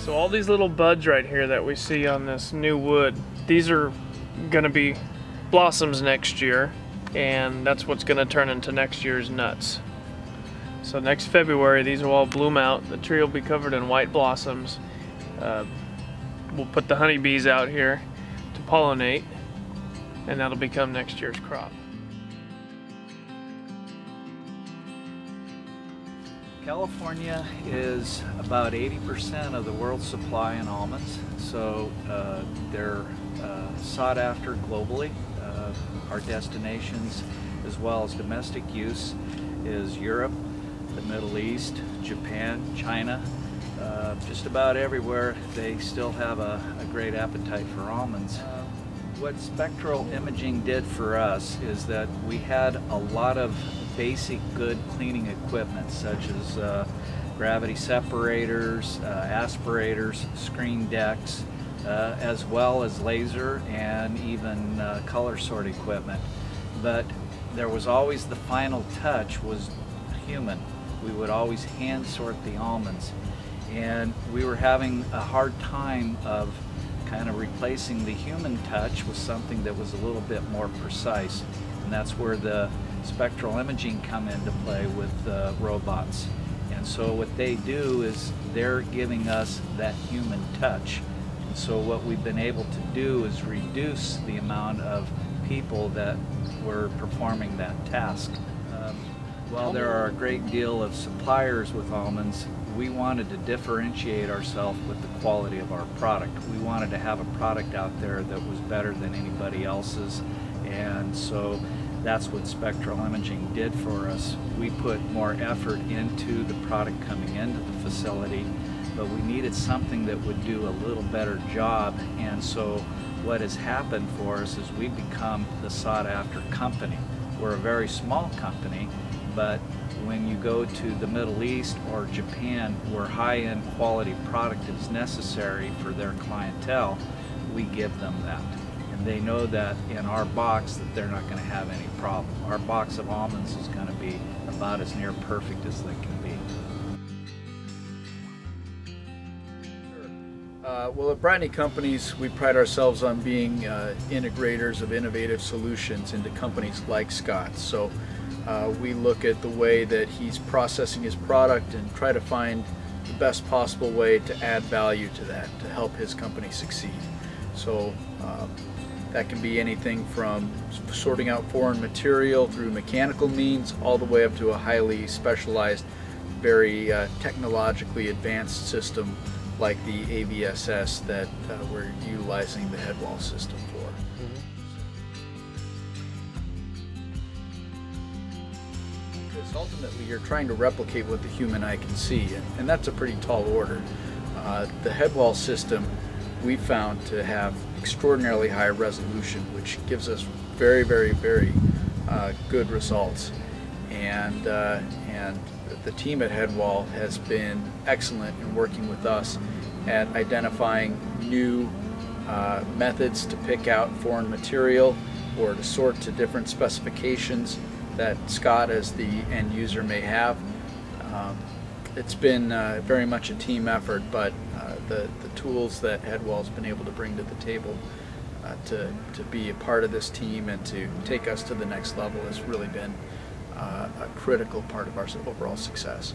So all these little buds right here that we see on this new wood, these are gonna be blossoms next year and that's what's gonna turn into next year's nuts. So next February, these will all bloom out. The tree will be covered in white blossoms. Uh, we'll put the honeybees out here to pollinate and that'll become next year's crop. California is about 80% of the world's supply in almonds, so uh, they're uh, sought after globally. Uh, our destinations, as well as domestic use, is Europe, the Middle East, Japan, China. Uh, just about everywhere they still have a, a great appetite for almonds. What spectral imaging did for us is that we had a lot of basic good cleaning equipment such as uh, gravity separators, uh, aspirators, screen decks, uh, as well as laser and even uh, color sort equipment. But there was always the final touch was human. We would always hand sort the almonds and we were having a hard time of kind of replacing the human touch with something that was a little bit more precise and that's where the spectral imaging come into play with uh, robots. And so what they do is they're giving us that human touch. And so what we've been able to do is reduce the amount of people that were performing that task. Um, while there are a great deal of suppliers with almonds, we wanted to differentiate ourselves with the quality of our product. We wanted to have a product out there that was better than anybody else's. And so that's what spectral imaging did for us. We put more effort into the product coming into the facility, but we needed something that would do a little better job. And so what has happened for us is we've become the sought after company. We're a very small company, but when you go to the Middle East or Japan where high-end quality product is necessary for their clientele, we give them that and they know that in our box that they're not going to have any problem. Our box of almonds is going to be about as near perfect as they can be. Uh, well, at Bratney Companies, we pride ourselves on being uh, integrators of innovative solutions into companies like Scott's. So uh, we look at the way that he's processing his product and try to find the best possible way to add value to that to help his company succeed. So um, that can be anything from sorting out foreign material through mechanical means all the way up to a highly specialized, very uh, technologically advanced system like the AVSS that uh, we're utilizing the headwall system for. Because ultimately you're trying to replicate what the human eye can see and, and that's a pretty tall order. Uh, the headwall system we found to have extraordinarily high resolution, which gives us very, very, very uh, good results. And, uh, and the team at Headwall has been excellent in working with us at identifying new uh, methods to pick out foreign material or to sort to different specifications that Scott as the end user may have. Um, it's been uh, very much a team effort, but uh, the, the tools that Headwall's been able to bring to the table uh, to, to be a part of this team and to take us to the next level has really been uh, a critical part of our overall success.